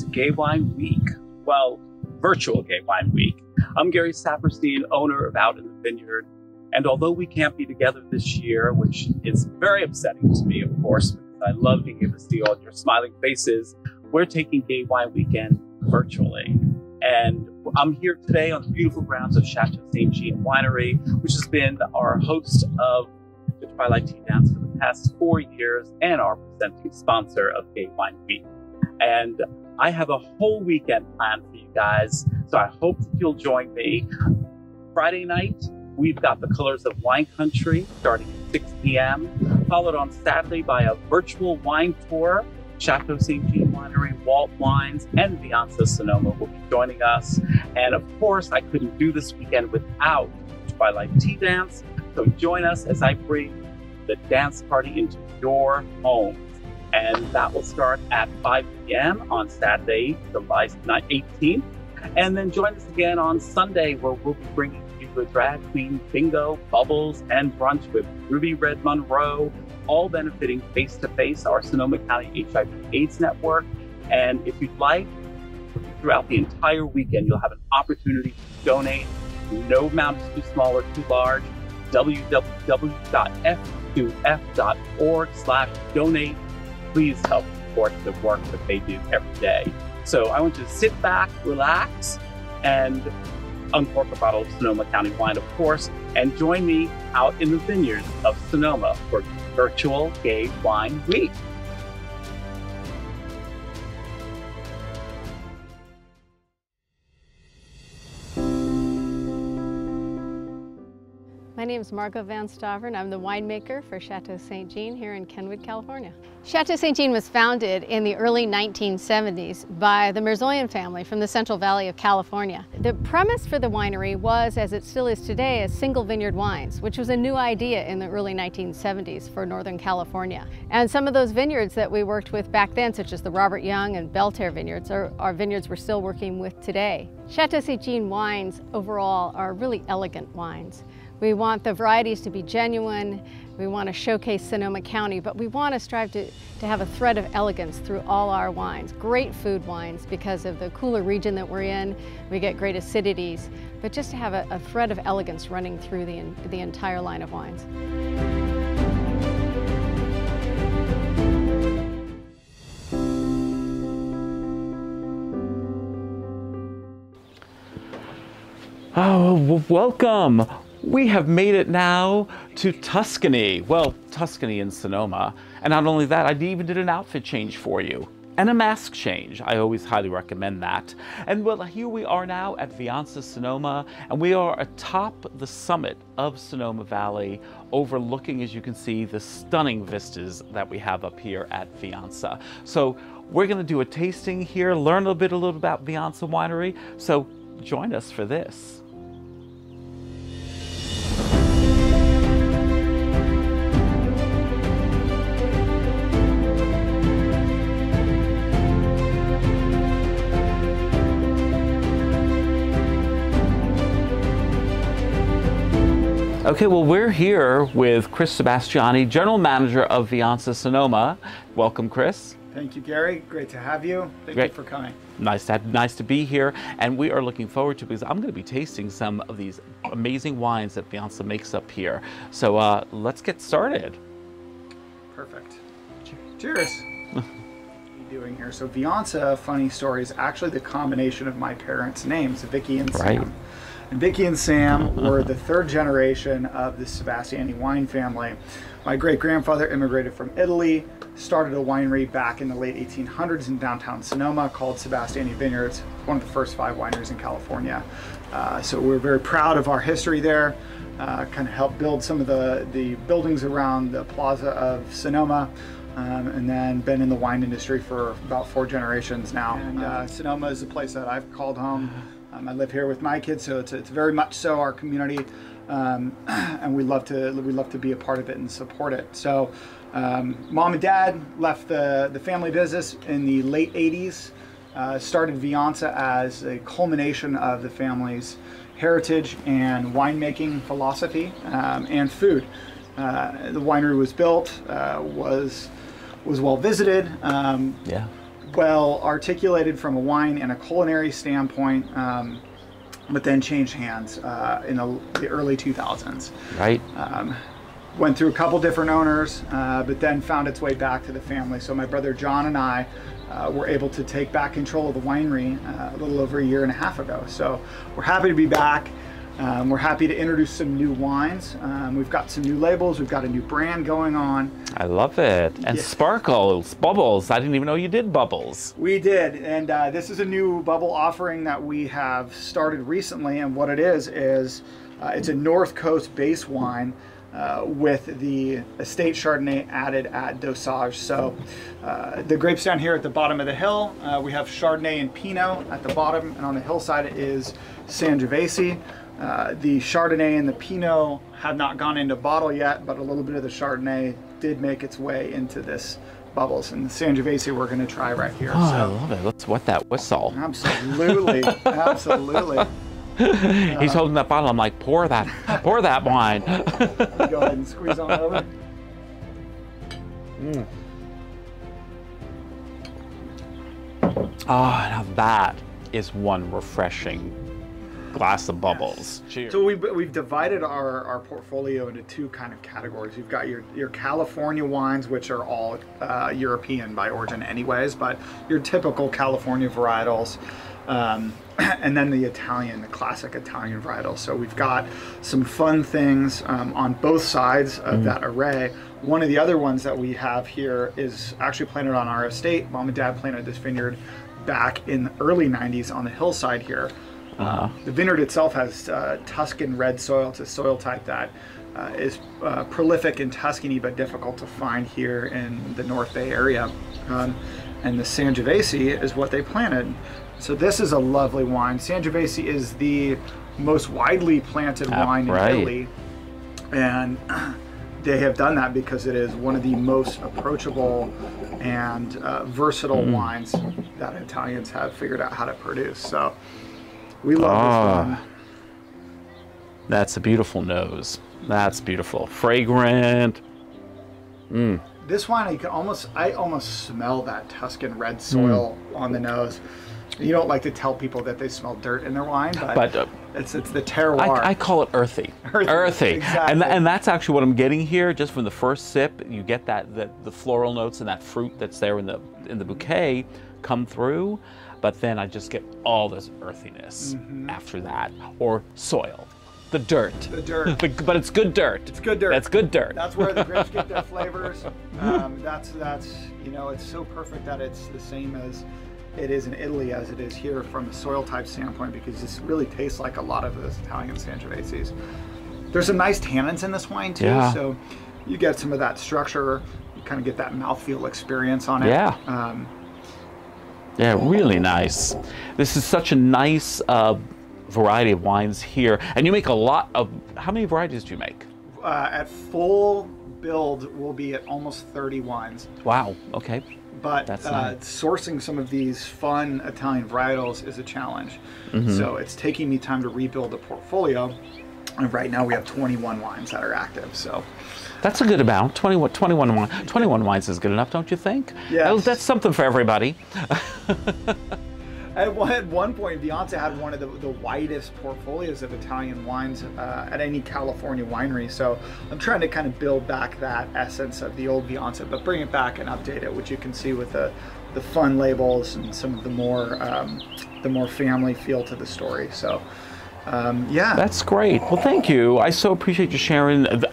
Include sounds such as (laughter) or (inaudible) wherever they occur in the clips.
to Gay Wine Week. Well, virtual Gay Wine Week. I'm Gary Saperstein, owner of Out in the Vineyard. And although we can't be together this year, which is very upsetting to me, of course, because I love being able to see all your smiling faces, we're taking Gay Wine Weekend virtually. And I'm here today on the beautiful grounds of Chateau St. Jean Winery, which has been our host of the Twilight T-Dance for the past four years and our presenting sponsor of Gay Wine Week. And I have a whole weekend planned for you guys, so I hope that you'll join me. Friday night, we've got the Colors of Wine Country starting at 6 p.m., followed on Saturday by a virtual wine tour Chateau St. Jean Winery, Walt Wines, and Viansa Sonoma will be joining us. And of course, I couldn't do this weekend without Twilight T-Dance. So join us as I bring the dance party into your homes. And that will start at 5 p.m. on Saturday, July 18th. And then join us again on Sunday, where we'll be bringing you a drag queen bingo, bubbles, and brunch with Ruby Red Monroe, all benefiting face to face our Sonoma County HIV AIDS network. And if you'd like, throughout the entire weekend, you'll have an opportunity to donate. No amount is too small or too large. www.f2f.org slash donate. Please help support the work that they do every day. So I want you to sit back, relax, and uncork a bottle of Sonoma County wine, of course, and join me out in the vineyards of Sonoma for virtual Gay Wine Week. Name is Margot Van Staveren. I'm the winemaker for Chateau St. Jean here in Kenwood, California. Chateau St. Jean was founded in the early 1970s by the Merzoian family from the Central Valley of California. The premise for the winery was, as it still is today, as single vineyard wines, which was a new idea in the early 1970s for Northern California. And some of those vineyards that we worked with back then, such as the Robert Young and Belle Terre vineyards, are, are vineyards we're still working with today. Chateau St. Jean wines overall are really elegant wines. We want the varieties to be genuine. We want to showcase Sonoma County, but we want to strive to, to have a thread of elegance through all our wines. Great food wines because of the cooler region that we're in. We get great acidities, but just to have a, a thread of elegance running through the, the entire line of wines. Oh, welcome. We have made it now to Tuscany. Well, Tuscany and Sonoma. And not only that, I even did an outfit change for you. And a mask change. I always highly recommend that. And well, here we are now at Viansa Sonoma, and we are atop the summit of Sonoma Valley, overlooking, as you can see, the stunning vistas that we have up here at Viansa. So we're gonna do a tasting here, learn a little bit, a little about Viansa Winery. So join us for this. Okay, well, we're here with Chris Sebastiani, General Manager of Viansa Sonoma. Welcome, Chris. Thank you, Gary. Great to have you. Thank Great. you for coming. Nice to, have, nice to be here. And we are looking forward to because I'm going to be tasting some of these amazing wines that Viansa makes up here. So uh, let's get started. Perfect. Cheers. (laughs) what are you doing here? So Viansa, funny story, is actually the combination of my parents' names, Vicky and Sam. Right. And Vicky and Sam were the third generation of the Sebastiani wine family. My great grandfather immigrated from Italy, started a winery back in the late 1800s in downtown Sonoma called Sebastiani Vineyards, one of the first five wineries in California. Uh, so we're very proud of our history there. Uh, kind of helped build some of the, the buildings around the plaza of Sonoma. Um, and then been in the wine industry for about four generations now. And uh, Sonoma is a place that I've called home. Um, I live here with my kids, so it's, it's very much so our community, um, (clears throat) and we love to we love to be a part of it and support it. So, um, mom and dad left the the family business in the late '80s. Uh, started Viansa as a culmination of the family's heritage and winemaking philosophy um, and food. Uh, the winery was built, uh, was was well visited. Um, Yeah. Well articulated from a wine and a culinary standpoint, um, but then changed hands uh, in the, the, early 2000s. Right. Um, went through a couple different owners, uh, but then found its way back to the family. So my brother John and I uh, were able to take back control of the winery uh, a little over a year and a half ago. So we're happy to be back. Um, we're happy to introduce some new wines. Um, we've got some new labels. We've got a new brand going on. I love it. And yeah. sparkles, bubbles. I didn't even know you did bubbles. We did. And uh, this is a new bubble offering that we have started recently. And what it is, is uh, it's a North Coast base wine uh, with the estate Chardonnay added at dosage. So uh, the grapes down here at the bottom of the hill, uh, we have Chardonnay and Pinot at the bottom, and on the hillside is Sangiovese. Uh, the Chardonnay and the Pinot have not gone into bottle yet, but a little bit of the Chardonnay did make its way into this bubbles. And the Sangiovese we're going to try right here. Oh, so. I love it. Let's wet that whistle. Absolutely. (laughs) Absolutely. (laughs) He's holding that bottle. I'm like, pour that, pour that wine. (laughs) Go ahead and squeeze on over. Mm. Oh, now that is one refreshing glass of bubbles. Yes. Cheers. So we've, we've divided our, our portfolio into two kind of categories. You've got your, your California wines, which are all uh, European by origin anyways, but your typical California varietals. Um, (clears throat) and then the Italian, the classic Italian varietals. So we've got some fun things um, on both sides of mm. that array. One of the other ones that we have here is actually planted on our estate. Mom and dad planted this vineyard back in the early 90s on the hillside here. Uh, the vineyard itself has uh, Tuscan red soil. It's a soil type that uh, is uh, prolific in Tuscany but difficult to find here in the North Bay area. Um, and the Sangiovese is what they planted. So this is a lovely wine. Sangiovese is the most widely planted wine right. in Italy. And (clears throat) they have done that because it is one of the most approachable and uh, versatile mm. wines that Italians have figured out how to produce. So we love this ah. one. That's a beautiful nose. That's beautiful. Fragrant. Mm. This wine, you can almost, I almost smell that Tuscan red soil mm. on the nose. You don't like to tell people that they smell dirt in their wine, but, but uh, it's it's the terroir. I, I call it earthy. (laughs) Earthy, earthy. Exactly. and and that's actually what I'm getting here. Just from the first sip, you get that the, the floral notes and that fruit that's there in the in the bouquet come through but then I just get all this earthiness mm-hmm. after that, or soil. The dirt. The dirt. (laughs) but it's good dirt. It's good dirt. That's good dirt. That's where the grapes get their (laughs) flavors. Um, that's that's you know it's so perfect that it's the same as it is in Italy as it is here from a soil type standpoint because this really tastes like a lot of those Italian Sangioveses. There's some nice tannins in this wine too, yeah. so you get some of that structure. You kind of get that mouthfeel experience on it. Yeah. Um, yeah, really nice. This is such a nice uh, variety of wines here. And you make a lot of, how many varieties do you make? Uh, at full build, we'll be at almost 30 wines. Wow, okay. But uh, nice. sourcing some of these fun Italian varietals is a challenge. Mm -hmm. So it's taking me time to rebuild the portfolio. And right now we have 21 wines that are active. So that's a good amount. 21, 21, 21 wines is good enough, don't you think? Yeah. That's something for everybody. (laughs) at, one, at one point, Viansa had one of the, the widest portfolios of Italian wines uh, at any California winery. So I'm trying to kind of build back that essence of the old Viansa, but bring it back and update it, which you can see with the, the fun labels and some of the more um, the more family feel to the story. So. Um, yeah. That's great. Well, thank you. I so appreciate you sharing. The,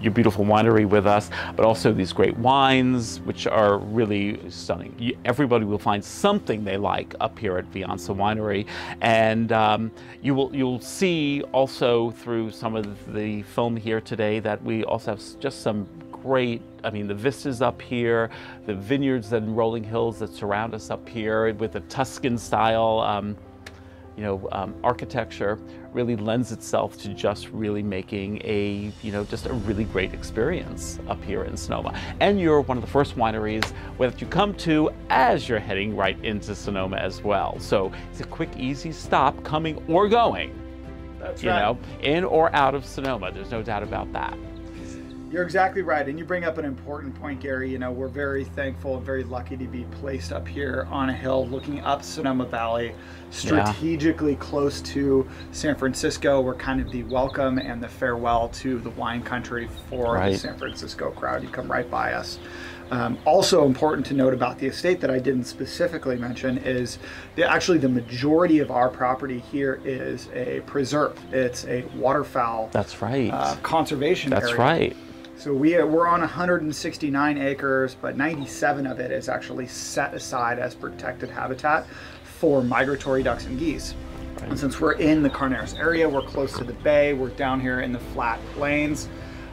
your beautiful winery with us, but also these great wines, which are really stunning. You, everybody will find something they like up here at Viansa Winery, and um, you will you'll see also through some of the film here today that we also have just some great I mean, the vistas up here, the vineyards and rolling hills that surround us up here with the Tuscan style um, you know, um, architecture really lends itself to just really making a, you know, just a really great experience up here in Sonoma. And you're one of the first wineries that you come to as you're heading right into Sonoma as well. So it's a quick, easy stop coming or going. That's you right. know, in or out of Sonoma. There's no doubt about that. You're exactly right. And you bring up an important point, Gary. You know, we're very thankful and very lucky to be placed up here on a hill looking up Sonoma Valley, strategically yeah. close to San Francisco. We're kind of the welcome and the farewell to the wine country for right. the San Francisco crowd. You come right by us. Um, also important to note about the estate that I didn't specifically mention is the, actually the majority of our property here is a preserve. It's a waterfowl. That's right. Uh, conservation. That's area. right. So we we're on 169 acres, but 97 of it is actually set aside as protected habitat for migratory ducks and geese. Right. And since we're in the Carneros area, we're close to the bay, we're down here in the flat plains.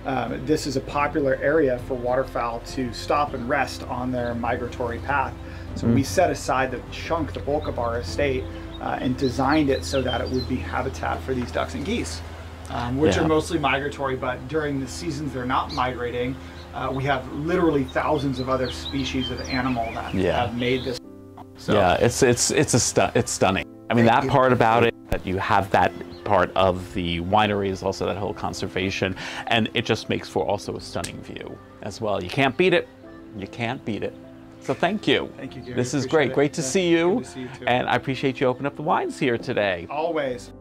Um, this is a popular area for waterfowl to stop and rest on their migratory path. So mm. we set aside the chunk, the bulk of our estate, uh, and designed it so that it would be habitat for these ducks and geese um, which yeah. are mostly migratory, but during the seasons they're not migrating, uh, we have literally thousands of other species of animal that yeah. have made this. So, yeah, it's it's it's a stu- it's stunning. I mean, that you. part about it, that you have that part of the winery is also that whole conservation, and it just makes for also a stunning view as well. You can't beat it. You can't beat it. So thank you. Thank you, Gary. This is great. It. Great to yeah, see you. To see you and I appreciate you opening up the wines here today. Always.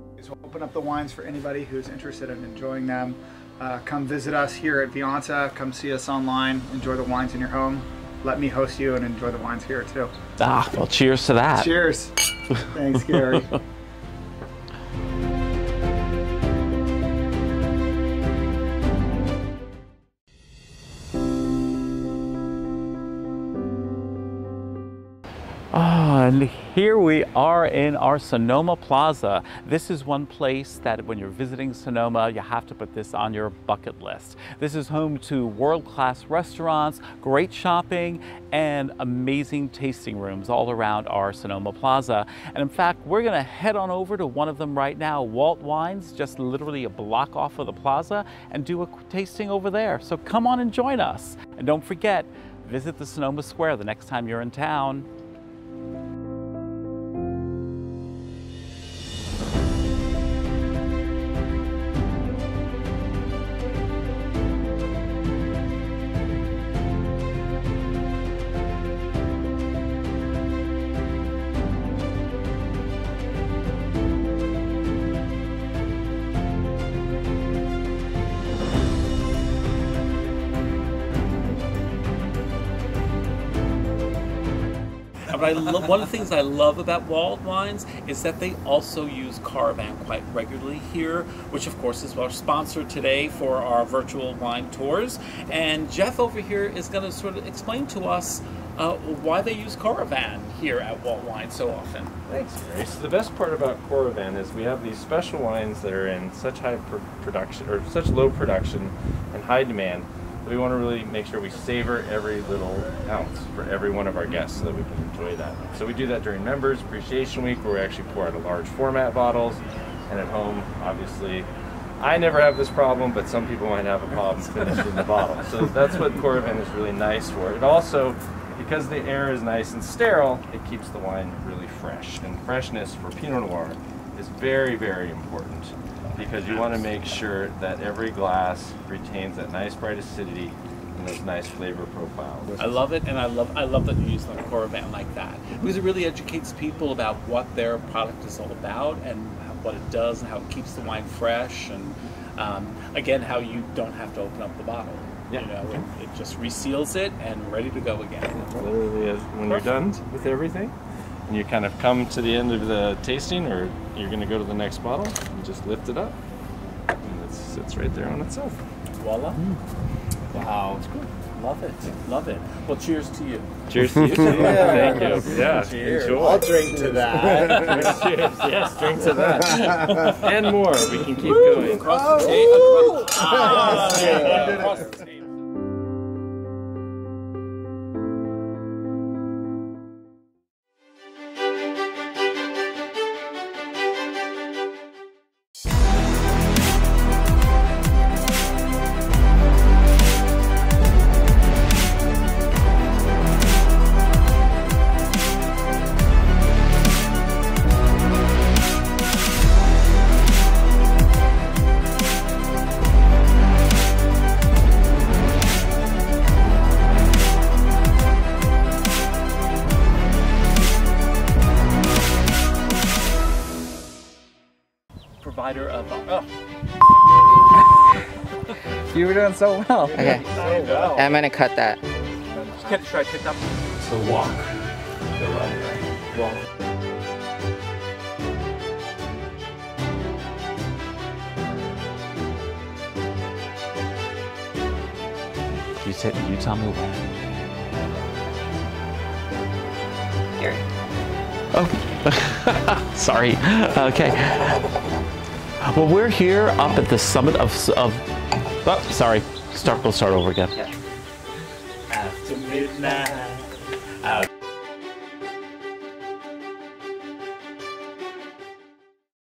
Open up the wines for anybody who's interested in enjoying them. Uh, come visit us here at Viansa. Come see us online. Enjoy the wines in your home. Let me host you and enjoy the wines here too. Ah, well, cheers to that. Cheers. Thanks, Gary. (laughs) And here we are in our Sonoma Plaza. This is one place that when you're visiting Sonoma, you have to put this on your bucket list. This is home to world-class restaurants, great shopping, and amazing tasting rooms all around our Sonoma Plaza. And in fact, we're gonna head on over to one of them right now, Walt Wines, just literally a block off of the plaza, and do a tasting over there. So come on and join us. And don't forget, visit the Sonoma Square the next time you're in town. I lo- one of the things I love about Walt Wines is that they also use Coravin quite regularly here, which of course is our sponsor today for our virtual wine tours. And Jeff over here is going to sort of explain to us uh, why they use Coravin here at Walt Wine so often. Thanks. So the best part about Coravin is we have these special wines that are in such high pr- production or such low production and high demand we want to really make sure we savor every little ounce for every one of our guests so that we can enjoy that. So we do that during Members Appreciation Week where we actually pour out a large format bottles and at home, obviously, I never have this problem, but some people might have a problem (laughs) finishing the bottle. So that's what Coravin is really nice for. It also, because the air is nice and sterile, it keeps the wine really fresh. And freshness for Pinot Noir is very, very important because you want to make sure that every glass retains that nice bright acidity and those nice flavor profiles. I love it, and I love I love that you use the Coravin like that because it really educates people about what their product is all about and what it does and how it keeps the wine fresh and um, again how you don't have to open up the bottle. Yeah. You know, it, it just reseals it and ready to go again. It literally is when Perfect. you're done with everything and you kind of come to the end of the tasting or you're going to go to the next bottle, you just lift it up and it sits right there on itself. Voila. Mm. Wow. It's good. Love it. Love it. Well, cheers to you. Cheers to (laughs) you. yeah. Thank you. Yeah. Cheers. Enjoy. I'll drink to that. cheers. (laughs) Yes, drink to that. (laughs) and more. We can keep Woo. going. Across the table. Across the table. You were doing so well. Okay. so I'm gonna cut that. Can, should I pick up? So walk. The runway. Walk. You said you tell me when. Here. Oh, (laughs) sorry. Okay. Well, we're here up at the summit of. of oh, sorry. Start. We'll start over again. After midnight.